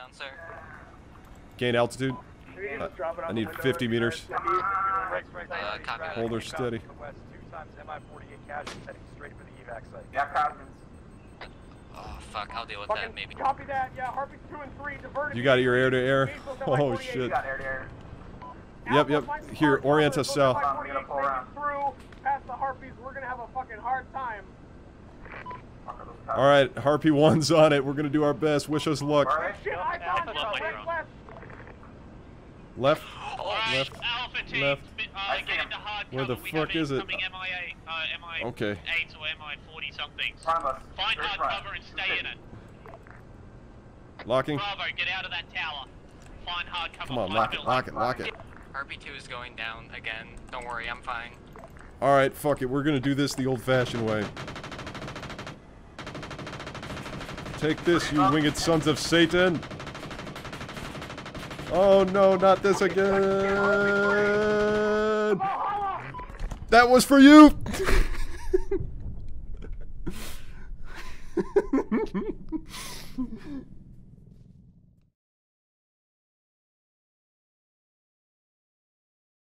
down, sir. Gain altitude. Uh, I need 50 meters. Uh, copy that. Hold her steady. West, two times MI-48 casualties heading straight for the evac site. Yeah, Kajmans. Oh, fuck, I'll deal with that, maybe. Copy that. Yeah, Harpy two and three diverted. You got your air to air. Oh shit. got air to air. Yep, yep. Here, orient us south. I'm gonna pull around. Through past the Harpies, we're gonna have a fucking hard time. All right, Harpy One's on it. We're gonna do our best. Wish us luck. All right. Shit, I Alpha found One, you. you're Right on. Left. Alright, Left. Team, Left. uh, get into hard Where the cover. we fuck have is it? incoming MIA, uh, MI Okay. 8 or MI 40 somethings. Front of us. Find Straight hard front. cover and stay in it. Locking. Bravo, get out of that tower. Find hard cover. Come on, find lock it, building. lock it, lock it. RP2 is going down again. Don't worry, I'm fine. All right, fuck it. We're gonna do this the old-fashioned way. Take this, you winged sons of Satan! Oh no, not this again! That was for you!